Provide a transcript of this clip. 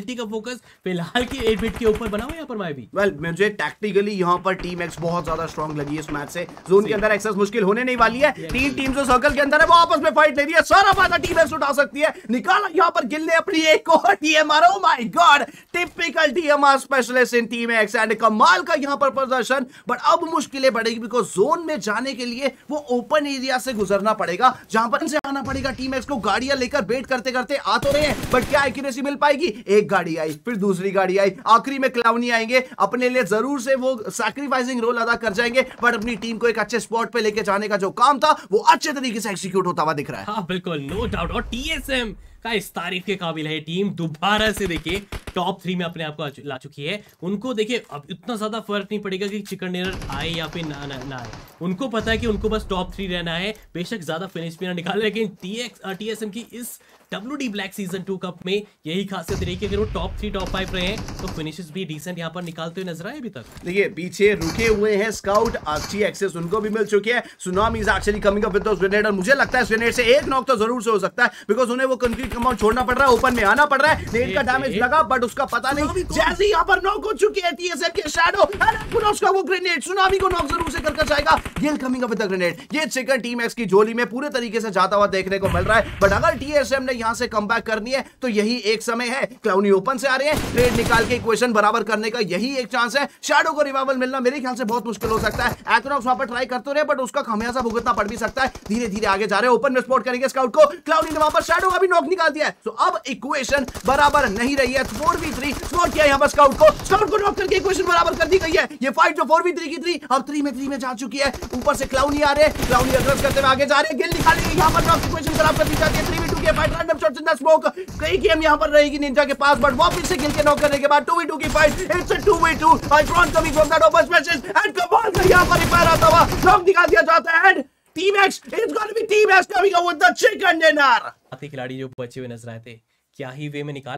का फोकस फ़िलहाल की 8 बिट के ऊपर बना हुआ यहाँ पर मैं भी वेल well, मुझे टैक्टिकली यहाँ पर टीम एक्स बहुत ज़्यादा स्ट्रॉन्ग लगी है इस मैच से। जोन के अंदर एक्सेस मुश्किल होने नहीं वाली है। तीन टीम जो सर्कल के अंदर है वो आपस में फाइट ले रही है। सारा फ़ायदा टीम एक्स उठा सकती है। निकाला यहाँ पर गिल ने अपनी एक और TMR oh my god typical TMR specialist in team X and कमाल का यहाँ पर प्रदर्शन। बट अब मुश्किलें बढ़ेगी बिकॉज़ जोन में जाने के लिए वो ओपन एरिया से गुजरना पड़ेगा। जहाँ पर से आना पड़ेगा। टीम एक्स को गाड़ियाँ लेकर वेट करते करते आ तो रहे हैं। बट क्या एक्यूरेसी मिल पाएगी? एक गाड़ी आई, फिर दूसरी गाड़ी आई। आखिरी में क्लाउनी आएँगे। अपने लिए ज़रूर से वो सैक्रीफाइसिंग रोल अदा कर जाएँगे बट अपनी टीम को एक अच्छे स्पॉट पे लेके जाने का जो काम था, वो अच्छे तरीके से एक्सिक्यूट होता हुआ दिख रहा है। हाँ बिल्कुल नो डाउट और टीएसएम का इस तारीफ़ के काबिल है टीम दोबारा से देखिए टॉप थ्री में अपने आप को ला चुकी है। उनको देखिए अब इतना ज़्यादा फ़र्क नहीं पड़ेगा कि चिकन डिनर आए या फिर ना ना, ना आए। उनको पता है कि उनको बस टॉप थ्री रहना है। बेशक ज़्यादा फिनिश भी ना निकाले लेकिन T X T S M की इस W D black season two cup में यही खासियत रही कि अगर वो टॉप थ्री टॉप फाइव रहे हैं तो फिनिशेस भी डिसेंट यहाँ पर निकालते हुए नज़र आए अभी तक। देखिए पीछे रुके हुए हैं स्काउट अच्छी एक्सेस उनको भी मिल चुकी है। Tsunami is actually coming up with those grenade और मुझे लगता है इस ग्रेनेड से एक नॉक तो ज़रूर से हो सकता है बिकॉज़ उन्हें वो कंक्रीट कंपाउंड छोड़ना पड़ रहा है ओपन में आना पड़ रहा है। नेट का डैमेज लगा बट उसका पता नहीं। जैसे यहाँ पर नॉक हो चुकी है टीएसएम के शैडो उसका वो ग्रेनेड सुनामी को नॉक ज़रूर से करके जाएगा। Gill coming up with grenade ये चिकन टीम एक्स की जोली में पूरे तरीके से जाता हुआ देखने को मिल रहा है। बट अगर टीएसएम ने यहाँ से कम कर करनी है तो यही एक समय है। क्लाउनी ओपन से आ रहे हैं। ट्रेड निकाल के इक्वेशन बराबर करने का यही एक चांस है। शैडो को रिवाइवल मिलना मेरे ख्याल से बहुत मुश्किल हो सकता है। एथनॉक्स वहाँ पर ट्राई करते रहे बट उसका खमियाजा भुगतना पड़ भी सकता है। धीरे धीरे आगे जा रहे हैं। ओपन में स्पॉट करेंगे स्काउट को। क्लाउनी ने वहाँ पर शैडो का भी नॉक निकाल दिया है। तो अब इक्वेशन बराबर नहीं रही है। कर दी गई है। ये फाइट जो फोर वी थ्री की थी अब थ्री में थ्री में जा चुकी ऊपर से क्लाउनी आ रहे क्लाउनी एड्रेस करते हुए आगे जा रहे गिल निकालेंगे यहाँ पर नॉक इक्वेशन खराब कर दी जाती थ्री वी टू के fight random shots in the smoke कई गेम यहाँ पर रहेगी निंजा के पास बट वापस से गिल के नॉक करने के बाद 2v2 की fight it's 2v2 Ultron coming from that open special and कमाल का यहाँ पर रिपेयर आता हुआ नॉक निकाल दिया जाता and team X it's gonna be team X coming up with the chicken dinner खिलाड़ी जो बचे हुए नज़र आए थे, क्या ही वे में निकाल